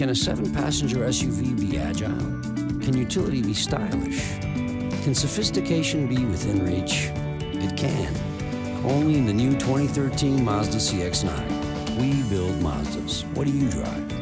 Can a seven passenger SUV be agile? Can utility be stylish? Can sophistication be within reach? It can. Only in the new 2013 Mazda CX 9. We build Mazdas. What do you drive?